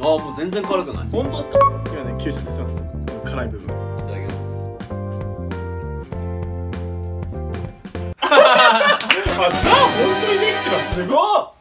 ああもう全然辛くない。本当ですか？今ね吸収してます。辛い部分。いただきます。あじゃあ本当にできてますすごっ！